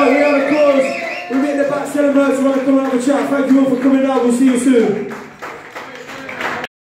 out here on the. We're getting the back seven minutes. We're going to come out and chat. Thank you all for coming out. We'll see you soon.